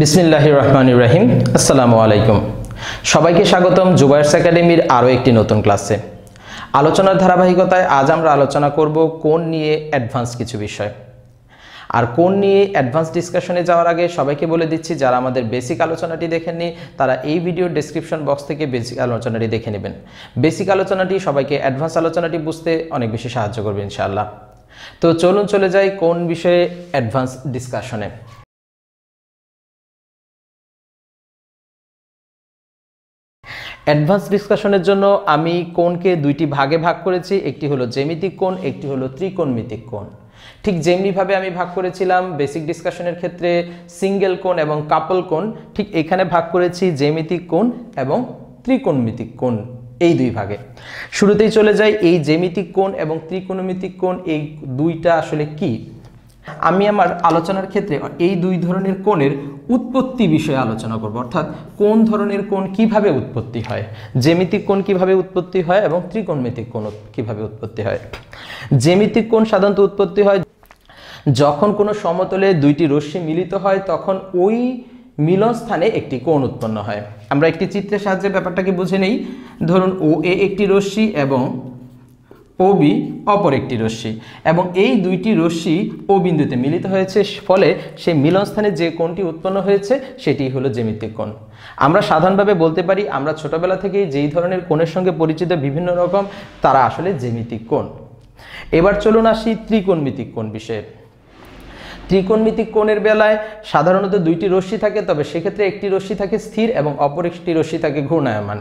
বিসমিল্লাহ রহমান ইব্রাহিম আসসালামু আলাইকুম। সবাইকে স্বাগতম জুবায়ার্স একাডেমির আরও একটি নতুন ক্লাসে। আলোচনার ধারাবাহিকতায় আজ আমরা আলোচনা করব কোন নিয়ে অ্যাডভান্স কিছু বিষয়। আর কোন নিয়ে অ্যাডভান্স ডিসকাশনে যাওয়ার আগে সবাইকে বলে দিচ্ছি, যারা আমাদের বেসিক আলোচনাটি দেখেননি, তারা এই ভিডিওর ডেসক্রিপশন বক্স থেকে বেসিক আলোচনাটি দেখে নেবেন। বেসিক আলোচনাটি, সবাইকে অ্যাডভান্স আলোচনাটি বুঝতে অনেক বেশি সাহায্য করবে ইনশাআল্লাহ। তো চলুন চলে যাই কোন বিষয়ে অ্যাডভান্স ডিসকাশনে। অ্যাডভান্স ডিসকাশনের জন্য আমি কোণকে দুইটি ভাগে ভাগ করেছি, একটি হলো জ্যামিতিক কোণ, একটি হলো ত্রিকোণমিতিক কোণ। ঠিক যেমনিভাবে আমি ভাগ করেছিলাম, বেসিক ডিসকাশনের ক্ষেত্রে সিঙ্গেল কোণ এবং কাপল কোণ, ঠিক এখানে ভাগ করেছি জ্যামিতিক কোণ এবং ত্রিকোণমিতিক কোণ, এই দুই ভাগে। শুরুতেই চলে যাই, এই জ্যামিতিক কোণ এবং ত্রিকোণমিতিক কোণ, এই দুইটা আসলে কি? আমি আমার আলোচনার ক্ষেত্রে এই দুই ধরনের কোণের উৎপত্তি বিষয়ে আলোচনা করব। অর্থাৎ কোন ধরনের কোণ কীভাবে উৎপত্তি হয়, জ্যামিতিক কোণ কীভাবে উৎপত্তি হয় এবং ত্রিকোণমিতিক কোণ কীভাবে উৎপত্তি হয়। জ্যামিতিক কোণ সাধারণত উৎপত্তি হয় যখন কোনো সমতলে দুইটি রশ্মি মিলিত হয়, তখন ওই মিলন স্থানে একটি কোণ উৎপন্ন হয়। আমরা একটি চিত্রের সাহায্যে ব্যাপারটাকে বুঝে নেই। ধরুন ও এ একটি রশ্মি এবং ও বি অপর একটি রশ্মি এবং এই দুইটি রশ্মি ও বিন্দুতে মিলিত হয়েছে, ফলে সেই মিলনস্থানে যে কোণটি উৎপন্ন হয়েছে, সেটি হলো জ্যামিতিক কোণ। আমরা সাধারণভাবে বলতে পারি, আমরা ছোটবেলা থেকেই যেই ধরনের কোণের সঙ্গে পরিচিত বিভিন্ন রকম, তারা আসলে জ্যামিতিক কোণ। এবার চলুন আসি ত্রিকোণমিতিক কোণ বিষয়ে। ত্রিকোণমিতিক কোণের বেলায় সাধারণত দুইটি রশ্মি থাকে, তবে সেক্ষেত্রে একটি রশ্মি থাকে স্থির এবং অপর একটি রশ্মি থাকে ঘূর্ণায়মান।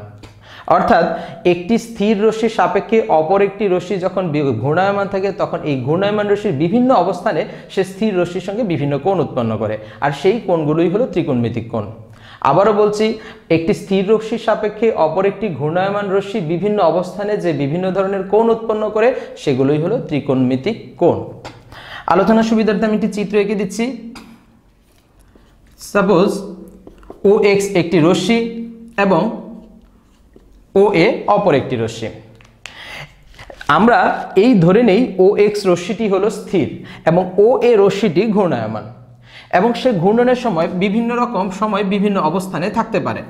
অর্থাৎ একটি স্থির রশ্মির সাপেক্ষে অপর একটি রশ্মি যখন ঘূর্ণায়মান থাকে, তখন এই ঘূর্ণায়মান রশ্মির বিভিন্ন অবস্থানে সে স্থির রশ্মির সঙ্গে বিভিন্ন কোণ উৎপন্ন করে। আর সেই কোণগুলোই হলো ত্রিকোণমিতিক কোণ। আবারও বলছি, একটি স্থির রশ্মির সাপেক্ষে অপর একটি ঘূর্ণায়মান রশ্মি বিভিন্ন অবস্থানে যে বিভিন্ন ধরনের কোণ উৎপন্ন করে, সেগুলোই হলো ত্রিকোণমিতিক কোণ। আলোচনা সুবিধার্থে আমি একটি চিত্র এঁকে দিচ্ছি। সাপোজ, ও এক্স একটি রশ্মি এবং ও এ অপর একটি রশ্মি। আমরা এই ধরে নেই ও এক্স রশ্মিটি হলো স্থির এবং ও এ রশ্মিটি ঘূর্ণায়মান এবং সে ঘূর্ণনের সময় বিভিন্ন রকম সময় বিভিন্ন অবস্থানে থাকতে পারে।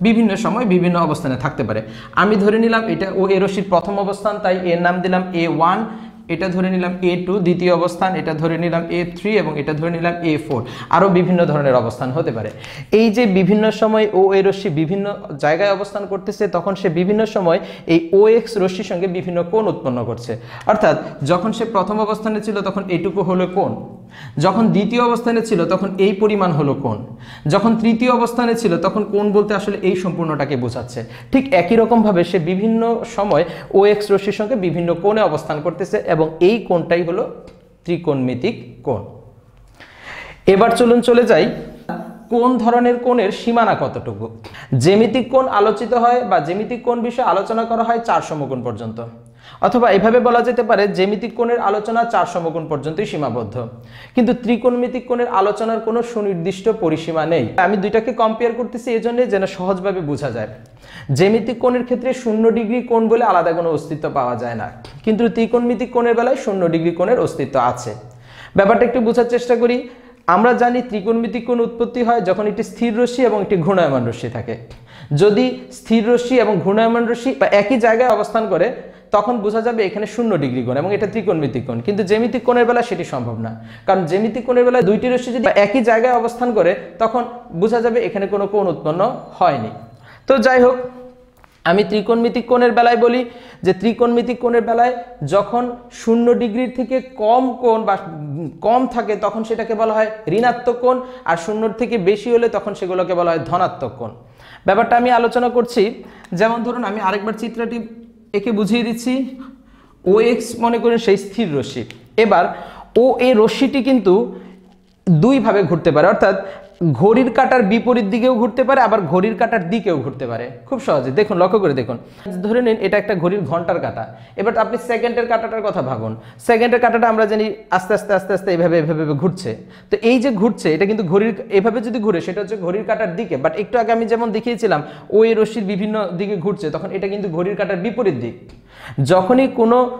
বিভিন্ন সময় বিভিন্ন অবস্থানে থাকতে পারে। আমি ধরে নিলাম এটা ও এ রশ্মির প্রথম অবস্থান, তাই এর নাম দিলাম এ ওয়ান এটা ধরে নিলাম এ টু দ্বিতীয় অবস্থান, এটা ধরে নিলাম এ থ্রি এবং এটা ধরে নিলাম এ ফোর আরও বিভিন্ন ধরনের অবস্থান হতে পারে। এই যে বিভিন্ন সময় ও এ রশ্মি বিভিন্ন জায়গায় অবস্থান করতেছে, তখন সে বিভিন্ন সময় এই ও এক্স রশ্মির সঙ্গে বিভিন্ন কোণ উৎপন্ন করছে। অর্থাৎ যখন সে প্রথম অবস্থানে ছিল, তখন এটুকু হলো কোণ। যখন দ্বিতীয় অবস্থানে ছিল, তখন এই পরিমাণ হলো কোন যখন তৃতীয় অবস্থানে ছিল, তখন কোন বলতে আসলে এই সম্পূর্ণটাকে বোঝাচ্ছে। ঠিক একই রকমভাবে সে বিভিন্ন সময় ও এক্স রশ্মির সঙ্গে বিভিন্ন কোণে অবস্থান করতেছে এবং এই কোণটাই হলো ত্রিকোণমিতিক কোণ। এবার চলুন চলে যাই কোন ধরনের কোণের সীমানা কতটুকু? জ্যামিতিক কোণ আলোচিত হয় বা জ্যামিতিক কোণ বিষয়ে আলোচনা করা হয় চার সমকোণ পর্যন্ত। অথবা এভাবে বলা যেতে পারে জ্যামিতিক কোণের আলোচনা চার সমকোণ পর্যন্তই সীমাবদ্ধ। কিন্তু ত্রিকোণমিতিক কোণের আলোচনার কোনো সুনির্দিষ্ট পরিসীমা নেই। আমি দুইটাকে কম্পেয়ার করতেছি এই জন্যে যেন সহজভাবে বোঝা যায়। জ্যামিতিক কোণের ক্ষেত্রে শূন্য ডিগ্রি কোণ বলে আলাদা কোনো অস্তিত্ব পাওয়া যায় না। কিন্তু ত্রিকোণমিতিক কোণের বেলায় শূন্য ডিগ্রি কোণের অস্তিত্ব আছে। ব্যাপারটা একটু বোঝার চেষ্টা করি। আমরা জানি ত্রিকোণমিতিক কোণ উৎপত্তি হয় যখন একটি স্থির রশ্মি এবং একটি ঘূর্ণায়মান রশ্মি থাকে। যদি স্থির রশ্মি এবং ঘূর্ণায়মান রশ্মি একই জায়গায় অবস্থান করে তখন বোঝা যাবে এখানে শূন্য ডিগ্রি কোণ এবং এটা ত্রিকোণমিতিক কোণ। কিন্তু জ্যামিতিক কোণের বেলা সেটি সম্ভব না। কারণ জ্যামিতিক কোণের বেলায় দুইটি রশ্মি যদি একই জায়গায় অবস্থান করে, তখন বোঝা যাবে এখানে কোনো কোণ উৎপন্ন হয়নি। তো যাই হোক, আমি ত্রিকোণমিতিক কোণের বেলায় বলি যে ত্রিকোণমিতিক কোণের বেলায় যখন শূন্য ডিগ্রির থেকে কম কোণ বা কম থাকে, তখন সেটাকে বলা হয় ঋণাত্মক কোণ। আর শূন্যর থেকে বেশি হলে তখন সেগুলোকে বলা হয় ধনাত্মক কোণ। ব্যাপারটা আমি আলোচনা করছি। যেমন ধরুন, আমি আরেকবার চিত্রটি একে বুঝিয়ে দিচ্ছি। ও এক্স মনে করেন সেই স্থির রশ্মি। এবার ও এই রশ্মিটি কিন্তু দুইভাবে ঘুরতে পারে। অর্থাৎ ঘড়ির কাটার বিপরীত দিকেও ঘুরতে পারে, আবার ঘড়ির কাটার দিকেও ঘুরতে পারে। খুব সহজে। দেখুন, লক্ষ্য করে দেখুন। ধরে নিন, এটা একটা ঘড়ির ঘণ্টার কাটা। এবার আপনি সেকেন্ডের কাটাটার কথা ভাবুন। সেকেন্ডের কাটাটা আমরা জানি আস্তে আস্তে আস্তে আস্তে এভাবে এভাবে ঘুরছে। তো এই যে ঘুরছে, এটা কিন্তু ঘড়ির, এভাবে যদি ঘুরে, সেটা হচ্ছে ঘড়ির কাটার দিকে। বাট একটু আগে আমি যেমন দেখিয়েছিলাম, ওই রশ্মির বিভিন্ন দিকে ঘুরছে, তখন এটা কিন্তু ঘড়ির কাটার বিপরীত দিক। যখনই কোনো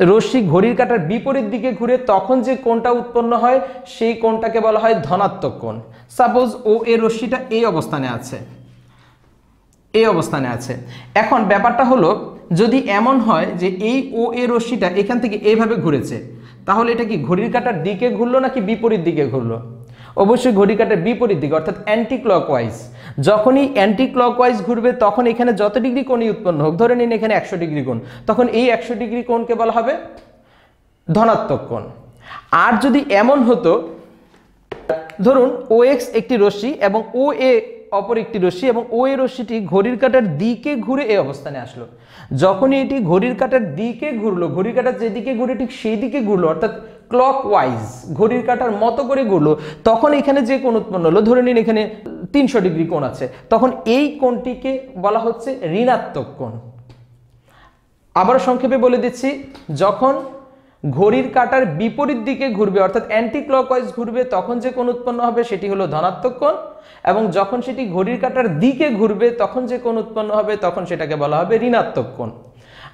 রশ্মি ঘড়ির কাটার বিপরীত দিকে ঘুরে তখন যে কোনটা উৎপন্ন হয়, সেই কোনটাকে বলা হয় ধনাত্মক কোণ। সাপোজ ও এ রশ্মিটা এই অবস্থানে আছে। এই অবস্থানে আছে। এখন ব্যাপারটা হলো, যদি এমন হয় যে এই ও এ রশ্মিটা এখান থেকে এইভাবে ঘুরেছে, তাহলে এটা কি ঘড়ির কাটার দিকে ঘুরলো নাকি বিপরীত দিকে ঘুরলো? অবশ্যই ঘড়ি কাঁটার বিপরীত দিকে, অর্থাৎ অ্যান্টি ক্লকওয়াইজ যখনই অ্যান্টি ক্লকওয়াইজ ঘুরবে, তখন এখানে যত ডিগ্রি কোণই উৎপন্ন হোক, ধরে নিন এখানে একশো ডিগ্রি কোণ, তখন এই একশো ডিগ্রি কোণকে বলা হবে ধনাত্মক কোণ। আর যদি এমন হতো, ধরুন ও এক্স একটি রশ্মি এবং ও এ অপর একটি রশ্মি এবং ও এ রশ্মিটি ঘড়ির কাঁটার দিকে ঘুরে এই অবস্থানে আসলো। যখনই এটি ঘড়ির কাঁটার দিকে ঘুরলো, ঘড়ির কাঁটার যেদিকে ঘুরে ঠিক সেই দিকে ঘুরলো, অর্থাৎ ক্লক ওয়াইজ ঘড়ির কাঁটার মতো করে ঘুরলো, তখন এখানে যে কোণ উৎপন্ন হলো, ধরে নিন এখানে তিনশো ডিগ্রি কোণ আছে, তখন এই কোণটিকে বলা হচ্ছে ঋণাত্মক কোণ। আবার সংক্ষেপে বলে দিচ্ছি, যখন ঘড়ির কাঁটার বিপরীত দিকে ঘুরবে, অর্থাৎ অ্যান্টি ক্লকওয়াইজ ঘুরবে, তখন যে কোণ উৎপন্ন হবে সেটি হলো ধনাত্মক কোণ, এবং যখন সেটি ঘড়ির কাঁটার দিকে ঘুরবে, তখন যে কোণ উৎপন্ন হবে, তখন সেটাকে বলা হবে ঋণাত্মক কোণ।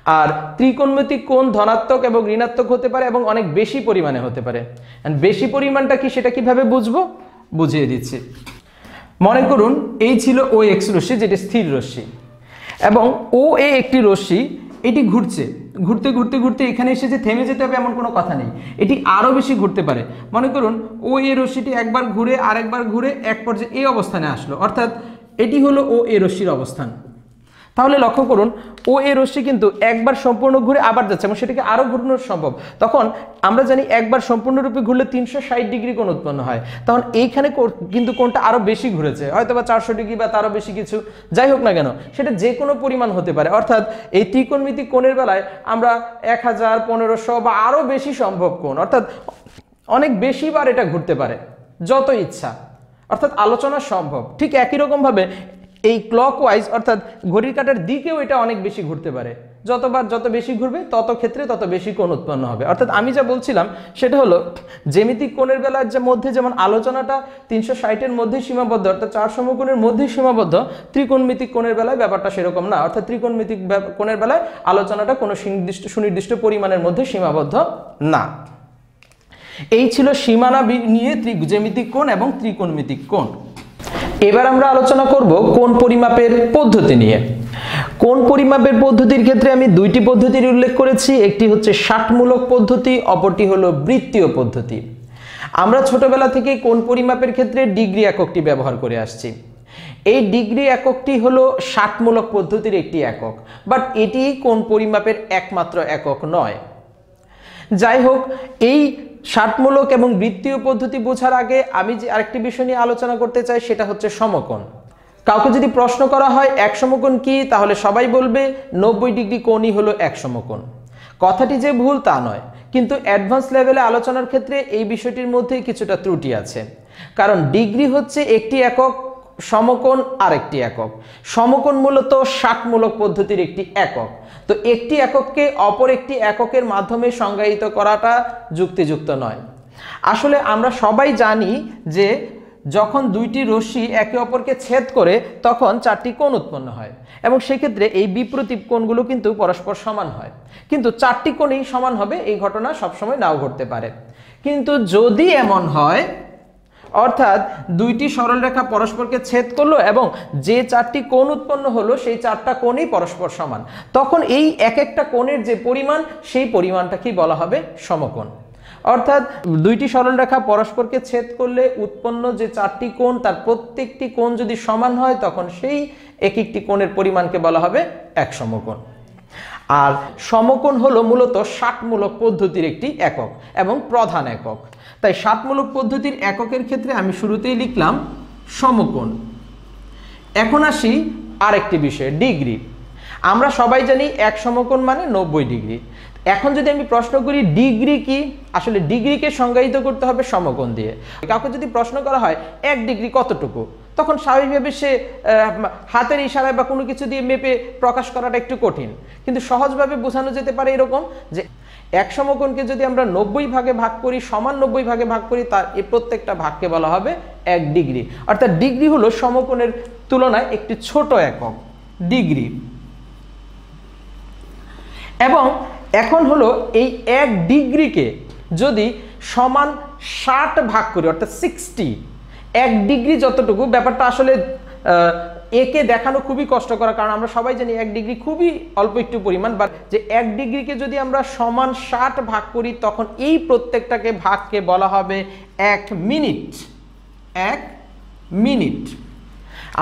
আর ত্রিকোণমিতিক কোণ ধনাত্মক এবং ঋণাত্মক হতে পারে এবং অনেক বেশি পরিমাণে হতে পারে। And বেশি পরিমাণটা কি সেটা কীভাবে বুঝব? বুঝিয়ে দিচ্ছি। মনে করুন, এই ছিল ও এক্স রশ্মি, যেটি স্থির রশ্মি। এবং ও এ একটি রশ্মি, এটি ঘুরছে। ঘুরতে ঘুরতে ঘুরতে এখানে এসে যে থেমে যেতে হবে এমন কোনো কথা নেই। এটি আরও বেশি ঘুরতে পারে। মনে করুন ও এ রশ্মিটি একবার ঘুরে আরেকবার ঘুরে এক পর্যায়ে এই অবস্থানে আসলো। অর্থাৎ এটি হলো ও এ রশ্মির অবস্থান। তাহলে লক্ষ্য করুন ও এ রশ্মি কিন্তু একবার সম্পূর্ণ ঘুরে আবার যাচ্ছে এবং সেটাকে আরও ঘুরানো সম্ভব। তখন আমরা জানি একবার সম্পূর্ণরূপে ঘুরলে তিনশো ষাট ডিগ্রি কোণ উৎপন্ন হয়। তখন এইখানে কিন্তু কোনটা আরও বেশি ঘুরেছে হয়তো বা চারশো ডিগ্রি বা তারও বেশি কিছু, যাই হোক না কেন, সেটা যে কোনো পরিমাণ হতে পারে। অর্থাৎ এই ত্রিকোণমিতিক কোণের বেলায় আমরা এক হাজার পনেরোশো বা আরও বেশি সম্ভব কোণ, অর্থাৎ অনেক বেশিবার এটা ঘুরতে পারে, যত ইচ্ছা। অর্থাৎ আলোচনা সম্ভব। ঠিক একই রকমভাবে এই ক্লক ওয়াইজ অর্থাৎ ঘড়ির কাটার দিকেও এটা অনেক বেশি ঘুরতে পারে। যতবার যত বেশি ঘুরবে, তত ক্ষেত্রে তত বেশি কোণ উৎপন্ন হবে। অর্থাৎ আমি যা বলছিলাম, সেটা হলো জ্যামিতিক কোণের বেলার যে মধ্যে যেমন আলোচনাটা তিনশো ষাটের মধ্যে সীমাবদ্ধ, অর্থাৎ চার সমকোণের মধ্যেই সীমাবদ্ধ, ত্রিকোণমিতিক কোণের বেলায় ব্যাপারটা সেরকম না। অর্থাৎ ত্রিকোণমিতিক কোণের বেলায় আলোচনাটা কোনো সুনির্দিষ্ট সুনির্দিষ্ট পরিমাণের মধ্যে সীমাবদ্ধ না। এই ছিল সীমানা নিয়ে ত্রি- জ্যামিতিক কোণ এবং ত্রিকোণমিতিক কোণ। এবার আমরা আলোচনা করব কোন পরিমাপের পদ্ধতি নিয়ে। কোন পরিমাপের পদ্ধতির ক্ষেত্রে আমি দুইটি পদ্ধতির উল্লেখ করেছি, একটি হচ্ছে ষাটমূলক পদ্ধতি, অপরটি হলো বৃত্তীয় পদ্ধতি। আমরা ছোটবেলা থেকে কোন পরিমাপের ক্ষেত্রে ডিগ্রি এককটি ব্যবহার করে আসছি। এই ডিগ্রি এককটি হলো ষাটমূলক পদ্ধতির একটি একক, বাট এটি কোন পরিমাপের একমাত্র একক নয়। যাই হোক, এই ষাটমূলক এবং বৃত্তীয় পদ্ধতি বোঝার আগে আমি যে আরেকটি বিষয় নিয়ে আলোচনা করতে চাই, সেটা হচ্ছে সমকোণ। কাউকে যদি প্রশ্ন করা হয়, এক সমকোণ কি? তাহলে সবাই বলবে, নব্বই ডিগ্রি কোণই হলো এক সমকোণ। কথাটি যে ভুল তা নয়, কিন্তু অ্যাডভান্স লেভেলে আলোচনার ক্ষেত্রে এই বিষয়টির মধ্যে কিছুটা ত্রুটি আছে। কারণ ডিগ্রি হচ্ছে একটি একক সমকোণ আরেকটি একক। সমকোণ মূলত ষাটমূলক পদ্ধতির একটি একক। তো একটি একককে অপর একটি এককের মাধ্যমে সংজ্ঞায়িত করাটা যুক্তিযুক্ত নয়। আসলে আমরা সবাই জানি যে যখন দুইটি রশ্মি একে অপরকে ছেদ করে তখন চারটি কোণ উৎপন্ন হয় এবং সেক্ষেত্রে এই বিপ্রতীপ কোণগুলো কিন্তু পরস্পর সমান হয়। কিন্তু চারটি কোণেই সমান হবে, এই ঘটনা সবসময় নাও ঘটতে পারে। কিন্তু যদি এমন হয় অর্থাৎ দুইটি সরলরেখা পরস্পরকে ছেদ করল এবং যে চারটি কোণ উৎপন্ন হলো, সেই চারটা কোণই পরস্পর সমান। তখন এই এক একটা কোণের যে পরিমাণ, সেই পরিমাণটাকেই বলা হবে? সমকোণ। অর্থাৎ দুইটি সরলরেখা পরস্পরকে ছেদ করলে উৎপন্ন যে চারটি কোণ, তার প্রত্যেকটি কোণ যদি সমান হয়, তখন সেই এক একটি কোণের পরিমাণকে বলা হবে এক সমকোণ। আর সমকোণ হলো মূলত ষাটমূলক পদ্ধতির একটি একক এবং প্রধান একক। তাই সাতমূলক পদ্ধতির এককের ক্ষেত্রে আমি শুরুতেই লিখলাম সমকোণ। এখন আসি আরেকটি বিষয়, ডিগ্রি। আমরা সবাই জানি এক সমকোণ মানে নব্বই ডিগ্রি। এখন যদি আমি প্রশ্ন করি, ডিগ্রি কি? আসলে ডিগ্রিকে সংজ্ঞায়িত করতে হবে সমকোণ দিয়ে। কাউকে যদি প্রশ্ন করা হয়, এক ডিগ্রি কতটুকু? তখন স্বাভাবিকভাবে সে হাতের ইশারায় বা কোনো কিছু দিয়ে মেপে প্রকাশ করাটা একটু কঠিন। কিন্তু সহজভাবে বোঝানো যেতে পারে এরকম যে এক সমকোণকে যদি আমরা নব্বই ভাগে ভাগ করি, সমান নব্বই ভাগে ভাগ করি, তার এই প্রত্যেকটা ভাগকে বলা হবে এক ডিগ্রি। অর্থাৎ ডিগ্রি হলো সমকোণের তুলনায় একটি ছোট একক, ডিগ্রি। এবং এখন হলো এই এক ডিগ্রিকে যদি সমান ষাট ভাগ করি, অর্থাৎ সিক্সটি এক ডিগ্রি যতটুকু, ব্যাপারটা আসলে একে দেখানো খুবই কষ্টকর, কারণ আমরা সবাই জানি এক ডিগ্রি খুবই অল্প একটু পরিমাণ বা যে এক ডিগ্রিকে যদি আমরা সমান ষাট ভাগ করি, তখন এই প্রত্যেকটাকে ভাগকে বলা হবে এক মিনিট। এক মিনিট।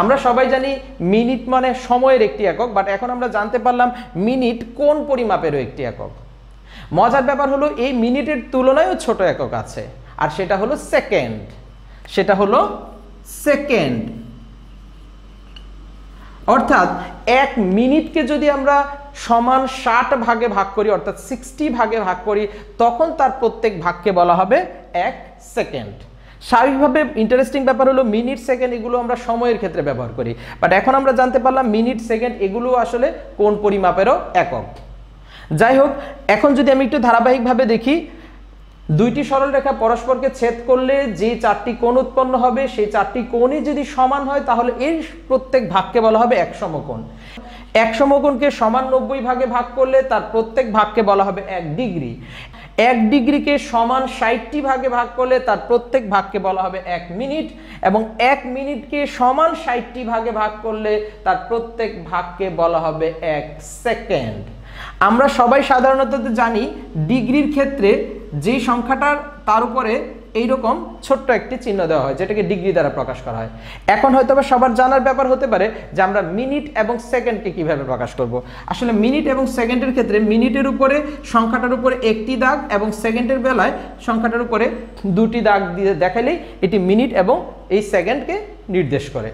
আমরা সবাই জানি মিনিট মানে সময়ের একটি একক বাট এখন আমরা জানতে পারলাম মিনিট কোন পরিমাপেরও একটি একক। মজার ব্যাপার হলো এই মিনিটের তুলনায়ও ছোট একক আছে, আর সেটা হলো সেকেন্ড। সেটা হলো সেকেন্ড। অর্থাৎ এক মিনিটকে যদি আমরা সমান ষাট ভাগে ভাগ করি, অর্থাৎ সিক্সটি ভাগে ভাগ করি, তখন তার প্রত্যেক ভাগকে বলা হবে এক সেকেন্ড স্বাভাবিকভাবে ইন্টারেস্টিং ব্যাপার হলো মিনিট সেকেন্ড এগুলো আমরা সময়ের ক্ষেত্রে ব্যবহার করি। বাট এখন আমরা জানতে পারলাম মিনিট সেকেন্ড এগুলো আসলে কোন পরিমাপেরও একক। যাই হোক, এখন যদি আমি একটু ধারাবাহিকভাবে দেখি দুইটি সরলরেখা পরস্পরকে ছেদ করলে যে চারটি কোণ উৎপন্ন হবে, সেই চারটি কোণই যদি সমান হয়, তাহলে এর প্রত্যেক ভাগকে বলা হবে এক সমকোণ। এক সমকোণকে সমান নব্বই ভাগে ভাগ করলে তার প্রত্যেক ভাগকে বলা হবে এক ডিগ্রি। এক ডিগ্রিকে সমান ষাটটি ভাগে ভাগ করলে তার প্রত্যেক ভাগকে বলা হবে এক মিনিট এবং এক মিনিটকে সমান ষাটটি ভাগে ভাগ করলে তার প্রত্যেক ভাগকে বলা হবে এক সেকেন্ড। আমরা সবাই সাধারণত জানি, ডিগ্রির ক্ষেত্রে যেই সংখ্যাটার তার উপরে এইরকম ছোট্ট একটি চিহ্ন দেওয়া হয়, যেটাকে ডিগ্রি দ্বারা প্রকাশ করা হয়। এখন হয়তো সবার জানার ব্যাপার হতে পারে যে আমরা মিনিট এবং সেকেন্ডকে কীভাবে প্রকাশ করব। আসলে মিনিট এবং সেকেন্ডের ক্ষেত্রে মিনিটের উপরে সংখ্যাটার উপরে একটি দাগ এবং সেকেন্ডের বেলায় সংখ্যাটার উপরে দুটি দাগ দিয়ে দেখালেই এটি মিনিট এবং এই সেকেন্ডকে নির্দেশ করে।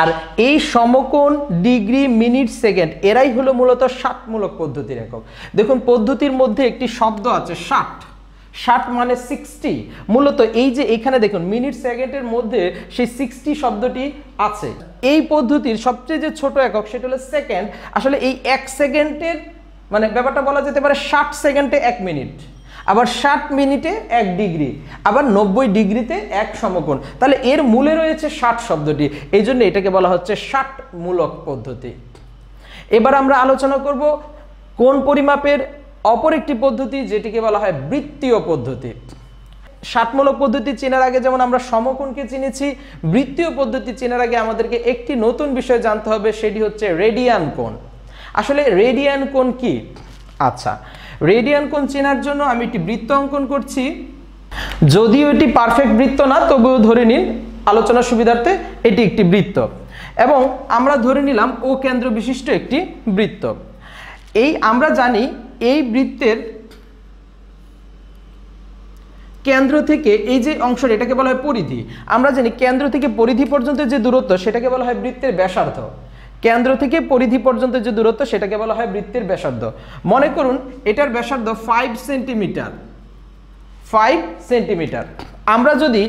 আর এই সমকোণ ডিগ্রি মিনিট সেকেন্ড, এরাই হলো মূলত ষাটমূলক পদ্ধতির একক দেখুন, পদ্ধতির মধ্যে একটি শব্দ আছে, ষাট। ষাট মানে সিক্সটি মূলত এই যে এখানে দেখুন, মিনিট সেকেন্ডের মধ্যে সেই সিক্সটি শব্দটি আছে। এই পদ্ধতির সবচেয়ে যে ছোট একক, সেটা হলো সেকেন্ড আসলে এই এক সেকেন্ডের মানে ব্যাপারটা বলা যেতে পারে ষাট সেকেন্ডে এক মিনিট। আবার ষাট মিনিটে এক ডিগ্রি, আবার নব্বই ডিগ্রিতে এক সমকোণ। তাহলে এর মূলে রয়েছে ষাট শব্দটি, এই জন্য এটাকে বলা হচ্ছে ষাটমূলক পদ্ধতি। এবার আমরা আলোচনা করব কোন পরিমাপের অপর একটি পদ্ধতি, যেটিকে বলা হয় বৃত্তীয় পদ্ধতি। ষাটমূলক পদ্ধতি চেনার আগে যেমন আমরা সমকোণকে চিনেছি, বৃত্তীয় পদ্ধতি চেনার আগে আমাদেরকে একটি নতুন বিষয় জানতে হবে, সেটি হচ্ছে রেডিয়ান কোণ। আসলে রেডিয়ান কোণ কি? আচ্ছা রেডিয়ান কোণ চেনার জন্য আমি একটি বৃত্ত অঙ্কন করছি। যদিও এটি পারফেক্ট বৃত্ত না, তবুও ধরে নিন আলোচনার সুবিধার্থে এটি একটি বৃত্ত। এবং আমরা ধরে নিলাম ও কেন্দ্র বিশিষ্ট একটি বৃত্ত। এই আমরা জানি এই বৃত্তের কেন্দ্র থেকে এই যে অংশটা, এটাকে বলা হয় পরিধি। আমরা জানি কেন্দ্র থেকে পরিধি পর্যন্ত যে দূরত্ব, সেটাকে বলা হয় বৃত্তের ব্যাসার্ধ। কেন্দ্র থেকে পরিধি পর্যন্ত যে দূরত্ব, সেটাকে বলা হয় বৃত্তের ব্যাসার্ধ। মনে করুন, এটার ব্যাসার্ধ ফাইভ সেন্টিমিটার ফাইভ সেন্টিমিটার আমরা যদি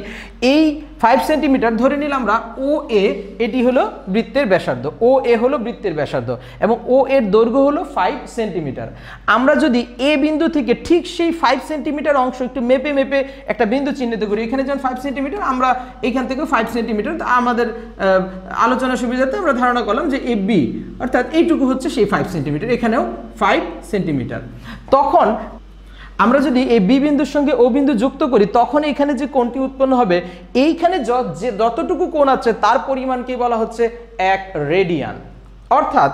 এই ফাইভ সেন্টিমিটার ধরে নিলাম আমরা ও এ এটি হলো বৃত্তের ব্যাসার্ধ ও এ হলো বৃত্তের ব্যাসার্ধ এবং ও এর দৈর্ঘ্য হলো ফাইভ সেন্টিমিটার আমরা যদি এ বিন্দু থেকে ঠিক সেই ফাইভ সেন্টিমিটার অংশ একটু মেপে মেপে একটা বিন্দু চিহ্নিত করি, এখানে যেমন ফাইভ সেন্টিমিটার আমরা এখান থেকেও ফাইভ সেন্টিমিটার আমাদের আলোচনা সুবিধাতে আমরা ধারণা করলাম যে এ বি অর্থাৎ এইটুকু হচ্ছে সেই ফাইভ সেন্টিমিটার এখানেও ফাইভ সেন্টিমিটার তখন আমরা যদি এই বি বিন্দুর সঙ্গে ও বিন্দু যুক্ত করি, তখন এখানে যে কোণটি উৎপন্ন হবে, এইখানে য- যতটুকু কোণ আছে, তার পরিমাণকে বলা হচ্ছে এক রেডিয়ান। অর্থাৎ,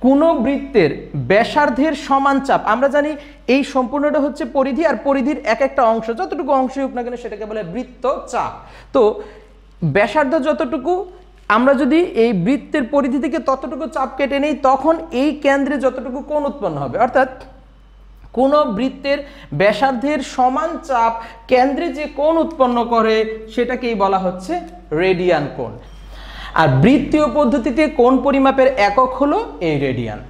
কোনো বৃত্তের ব্যাসার্ধের সমান চাপ, আমরা জানি এই সম্পূর্ণটা হচ্ছে পরিধি, আর পরিধির এক একটা অংশ, যতটুকু অংশই হোক না কেন, সেটাকে বলে বৃত্ত চাপ। তো, ব্যাসার্ধ যতটুকু, আমরা যদি এই বৃত্তের পরিধি থেকে ততটুকু চাপ কেটে নেই, তখন এই কেন্দ্রে যতটুকু কোণ উৎপন্ন হবে, অর্থাৎ কোনো বৃত্তের ব্যাসার্ধের সমান চাপ কেন্দ্রে যে কোণ উৎপন্ন করে সেটাকেই বলা হচ্ছে রেডিয়ান কোণ। আর বৃত্তীয় পদ্ধতিতে কোণ পরিমাপের একক হলো এই রেডিয়ান।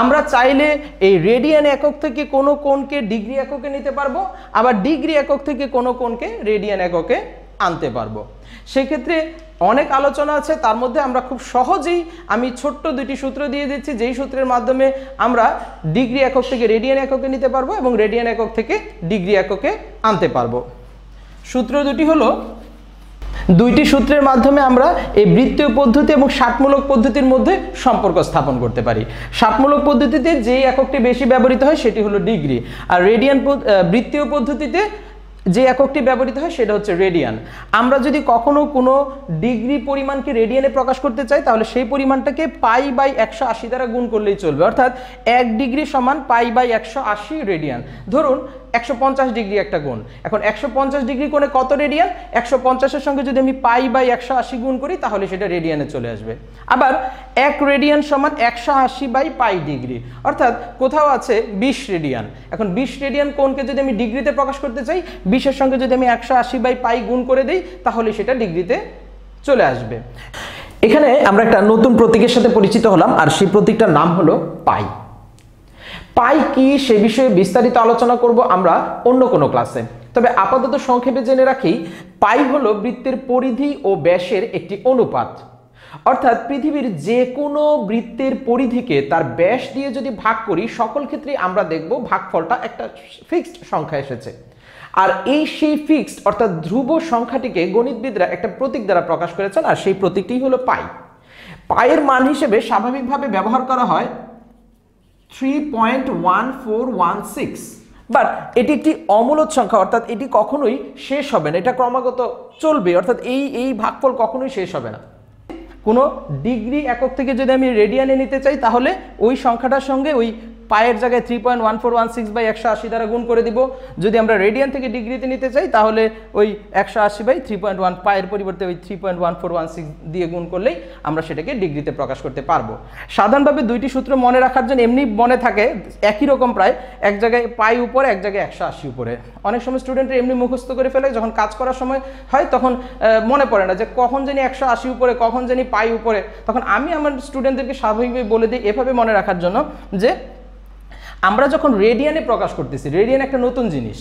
আমরা চাইলে এই রেডিয়ান একক থেকে কোনো কোণকে ডিগ্রি এককে নিতে পারব, আবার ডিগ্রি একক থেকে কোনো কোণকে রেডিয়ান এককে আনতে পারব। সেক্ষেত্রে অনেক আলোচনা আছে, তার মধ্যে আমরা খুব সহজেই আমি ছোট্ট দুটি সূত্র দিয়ে দিচ্ছি, যেই সূত্রের মাধ্যমে আমরা ডিগ্রি একক থেকে রেডিয়ান এককে নিতে পারব এবং রেডিয়ান একক থেকে ডিগ্রি এককে আনতে পারব। সূত্র দুটি হলো, দুইটি সূত্রের মাধ্যমে আমরা এই বৃত্তীয় পদ্ধতি এবং ষাটমূলক পদ্ধতির মধ্যে সম্পর্ক স্থাপন করতে পারি। ষাটমূলক পদ্ধতিতে যেই এককটি বেশি ব্যবহৃত হয় সেটি হলো ডিগ্রি। আর রেডিয়ান বৃত্তীয় পদ্ধতিতে যে এককটি ব্যবহৃত হয় সেটা হচ্ছে রেডিয়ান। আমরা যদি কখনো কোনো ডিগ্রি পরিমাণকে রেডিয়ানে প্রকাশ করতে চাই, তাহলে সেই পরিমাণটাকে পাই বাই একশো আশি দ্বারা গুণ করলেই চলবে। অর্থাৎ এক ডিগ্রি সমান পাই বাই একশো আশি রেডিয়ান। ধরুন একশো পঞ্চাশ ডিগ্রি একটা গুণ এখন একশো পঞ্চাশ ডিগ্রি কোণে কত রেডিয়ান একশো পঞ্চাশের সঙ্গে যদি আমি পাই বাই একশো আশি গুণ করি, তাহলে সেটা রেডিয়ানে চলে আসবে। আবার এক রেডিয়ান সমান একশো আশি বাই পাই ডিগ্রি। অর্থাৎ কোথাও আছে বিশ রেডিয়ান এখন বিশ রেডিয়ান কোণকে যদি আমি ডিগ্রিতে প্রকাশ করতে চাই, বিশের সঙ্গে যদি আমি একশো আশি বাই পাই গুণ করে দিই, তাহলে সেটা ডিগ্রিতে চলে আসবে। এখানে আমরা একটা নতুন প্রতীকের সাথে পরিচিত হলাম, আর সেই প্রতীকটার নাম হলো পাই। পাই কি সে বিষয়ে বিস্তারিত আলোচনা করব আমরা অন্য কোনো ক্লাসে। তবে আপাতত সংক্ষেপে জেনে রাখি, পাই হলো বৃত্তের পরিধি ও ব্যাসের একটি অনুপাত। অর্থাৎ পৃথিবীর যে কোনো বৃত্তের পরিধিকে তার ব্যাস দিয়ে যদি ভাগ করি, সকল ক্ষেত্রে আমরা দেখব ভাগফলটা একটা ফিক্সড সংখ্যা এসেছে। আর এই সেই ফিক্সড, অর্থাৎ ধ্রুব সংখ্যাটিকে গণিতবিদরা একটা প্রতীক দ্বারা প্রকাশ করেছেন, আর সেই প্রতীকটি হলো পাই। পায়ের মান হিসেবে স্বাভাবিকভাবে ব্যবহার করা হয় three point one four one six but এটি একটি অমূলত সংখ্যা, অর্থাৎ এটি কখনোই শেষ হবে না। এটা ক্রমাগত চলবে, অর্থাৎ এই এই ভাগফল কখনোই শেষ হবে না। কোনো ডিগ্রি একক থেকে যদি আমি রেডিয়ানে নিতে চাই, তাহলে ওই সংখ্যাটার সঙ্গে ওই পায়ের জায়গায় three point one four one six by একশো আশি দ্বারা গুণ করে দিব। যদি আমরা রেডিয়ান থেকে ডিগ্রিতে নিতে চাই, তাহলে ওই একশো আশি বাই থ্রি পয়েন্ট ওয়ান পায়ের পরিবর্তে ওই three point one four one six দিয়ে গুণ করলেই আমরা সেটাকে ডিগ্রিতে প্রকাশ করতে পারব। সাধারণভাবে দুইটি সূত্র মনে রাখার জন্য এমনি মনে থাকে, একই রকম প্রায়, এক জায়গায় পাই উপরে, এক জায়গায় একশো আশি উপরে। অনেক সময় স্টুডেন্টরা এমনি মুখস্থ করে ফেলে, যখন কাজ করার সময় হয়, তখন মনে পড়ে না যে কখন জানি একশো আশি উপরে, কখন জানি পাই উপরে। তখন আমি আমার স্টুডেন্টদেরকে স্বাভাবিকভাবে বলে দিই, এভাবে মনে রাখার জন্য যে আমরা যখন রেডিয়ানে প্রকাশ করতেছি রেডিয়ান একটা নতুন জিনিস।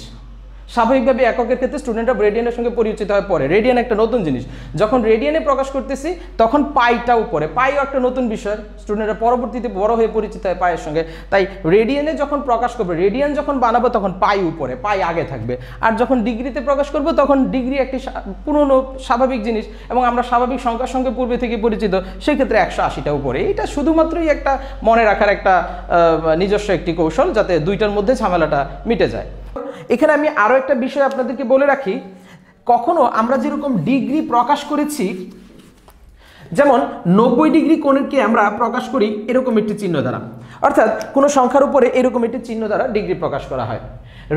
স্বাভাবিকভাবে এককের ক্ষেত্রে স্টুডেন্টরা রেডিয়ানের সঙ্গে পরিচিত হয় পরে রেডিয়ান একটা নতুন জিনিস। যখন রেডিয়ানে প্রকাশ করতেছি, তখন পাইটা উপরে পাইও একটা নতুন বিষয়। স্টুডেন্টরা পরবর্তীতে বড় হয়ে পরিচিত হয় পায়ের সঙ্গে। তাই রেডিয়ানে যখন প্রকাশ করবে রেডিয়ান যখন বানাবো, তখন পাই উপরে পাই আগে থাকবে। আর যখন ডিগ্রিতে প্রকাশ করব, তখন ডিগ্রি একটি পুরনো, স্বাভাবিক জিনিস এবং আমরা স্বাভাবিক সংখ্যার সঙ্গে পূর্বে থেকে পরিচিত, সেক্ষেত্রে একশো আশিটা উপরে এটা শুধুমাত্রই একটা মনে রাখার একটা নিজস্ব একটি কৌশল যাতে দুইটার মধ্যে ঝামেলাটা মিটে যায়। এখানে আমি আরও একটা বিষয় আপনাদেরকে বলে রাখি। কখনো আমরা যেরকম ডিগ্রি প্রকাশ করেছি, যেমন নব্বই ডিগ্রি কোণকে আমরা প্রকাশ করি এরকম একটি চিহ্ন দ্বারা। অর্থাৎ কোনো সংখ্যার উপরে এরকম একটি চিহ্ন দ্বারা ডিগ্রি প্রকাশ করা হয়।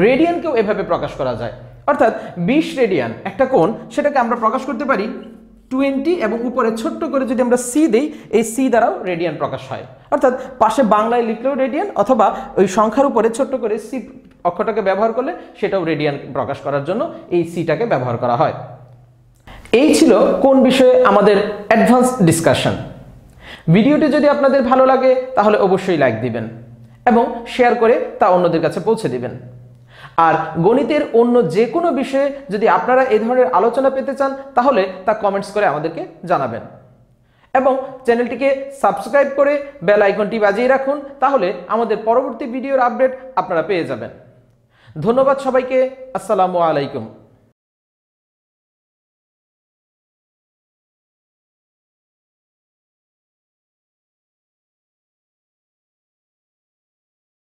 রেডিয়ানকেও এভাবে প্রকাশ করা যায়। অর্থাৎ বিশ রেডিয়ান একটা কোণ, সেটাকে আমরা প্রকাশ করতে পারি টোয়েন্টি এবং উপরে ছোট্ট করে যদি আমরা সি দিই, এই সি দ্বারাও রেডিয়ান প্রকাশ হয়। অর্থাৎ পাশে বাংলায় লিখলেও রেডিয়ান অথবা ওই সংখ্যার উপরে ছোট্ট করে সি অক্ষরটাকে ব্যবহার করলে সেটাও রেডিয়ান প্রকাশ করার জন্য এই সিটাকে ব্যবহার করা হয়। এই ছিল কোন বিষয়ে আমাদের অ্যাডভান্স ডিসকাশন। ভিডিওটি যদি আপনাদের ভালো লাগে, তাহলে অবশ্যই লাইক দিবেন এবং শেয়ার করে তা অন্যদের কাছে পৌঁছে দিবেন। আর গণিতের অন্য যে কোনো বিষয়ে যদি আপনারা এই ধরনের আলোচনা পেতে চান, তাহলে তা কমেন্টস করে আমাদেরকে জানাবেন। এবং চ্যানেলটিকে সাবস্ক্রাইব করে বেল আইকনটি বাজিয়ে রাখুন, তাহলে আমাদের পরবর্তী ভিডিওর আপডেট আপনারা পেয়ে যাবেন। ধন্যবাদ সবাইকে, আসসালামু আলাইকুম।